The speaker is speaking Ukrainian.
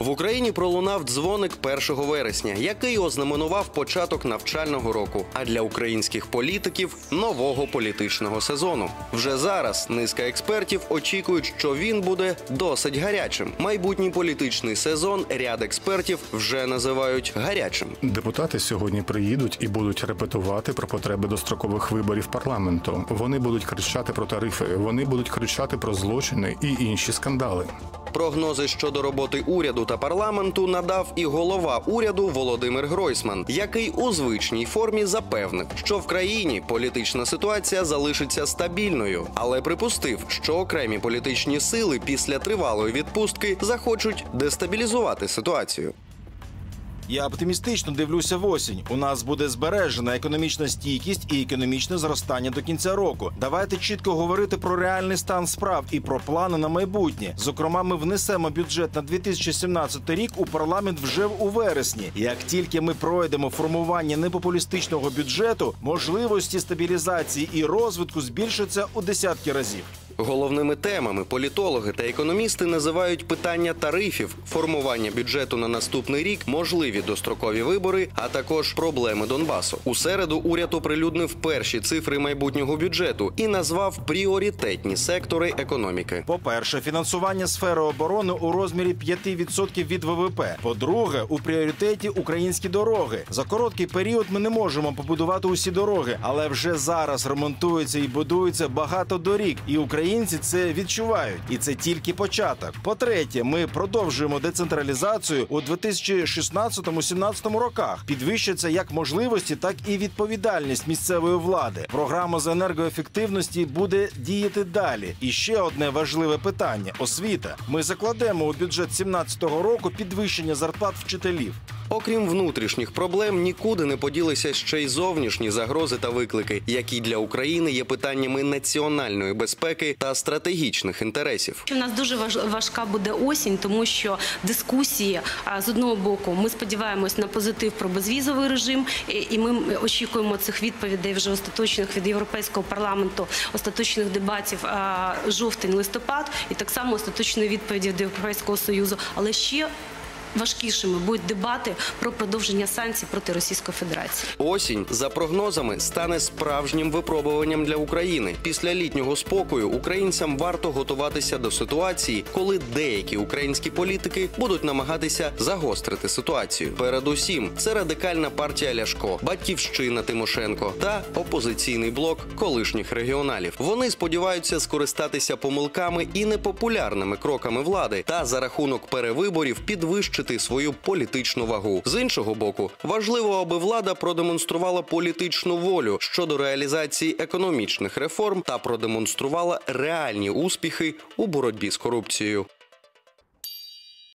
В Україні пролунав дзвоник 1 вересня, який ознаменував початок навчального року. А для українських політиків нового політичного сезону. Вже зараз низка експертів очікують, що він буде досить гарячим. Майбутній політичний сезон ряд експертів вже називають гарячим. Депутати сьогодні приїдуть і будуть репетувати про потреби дострокових виборів парламенту. Вони будуть кричати про тарифи, вони будуть кричати про злочини і інші скандали. Прогнози щодо роботи уряду та парламенту надав і голова уряду Володимир Гройсман, який у звичній формі запевнив, що в країні політична ситуація залишиться стабільною, але припустив, що окремі політичні сили після тривалої відпустки захочуть дестабілізувати ситуацію. Я оптимістично дивлюся в осінь. У нас буде збережена економічна стійкість і економічне зростання до кінця року. Давайте чітко говорити про реальний стан справ і про плани на майбутнє. Зокрема, ми внесемо бюджет на 2017 рік у парламент вже у вересні. Як тільки ми пройдемо формування непопулістичного бюджету, можливості стабілізації і розвитку збільшаться у десятки разів. Головними темами політологи та економісти називають питання тарифів, формування бюджету на наступний рік, можливі дострокові вибори, а також проблеми Донбасу. У середу уряд оприлюднив перші цифри майбутнього бюджету і назвав пріоритетні сектори економіки. По-перше, фінансування сфери оборони у розмірі 5% від ВВП. По-друге, у пріоритеті українські дороги. За короткий період ми не можемо побудувати усі дороги, але вже зараз ремонтується і будується багато доріг, і українці це відчувають. І це тільки початок. По-третє, ми продовжуємо децентралізацію у 2016-17 роках. Підвищаться як можливості, так і відповідальність місцевої влади. Програма з енергоефективності буде діяти далі. І ще одне важливе питання: освіта. Ми закладемо у бюджет 2017 року підвищення зарплат вчителів. Окрім внутрішніх проблем, нікуди не поділися ще й зовнішні загрози та виклики, які для України є питаннями національної безпеки та стратегічних інтересів. У нас дуже важ- важка буде осінь, тому що дискусії з одного боку ми сподіваємось на позитив про безвізовий режим, і ми очікуємо цих відповідей вже остаточних від європейського парламенту, остаточних дебатів жовтень-листопад, і так само остаточної відповіді від Європейського союзу. Але ще важкішими будуть дебати про продовження санкцій проти Російської Федерації. Осінь, за прогнозами, стане справжнім випробуванням для України. Після літнього спокою українцям варто готуватися до ситуації, коли деякі українські політики будуть намагатися загострити ситуацію. Передусім, це радикальна партія Ляшко, батьківщина Тимошенко та опозиційний блок колишніх регіоналів. Вони сподіваються скористатися помилками і непопулярними кроками влади та за рахунок перевиборів підвищити свою політичну вагу. З іншого боку, важливо, аби влада продемонструвала політичну волю щодо реалізації економічних реформ та продемонструвала реальні успіхи у боротьбі з корупцією.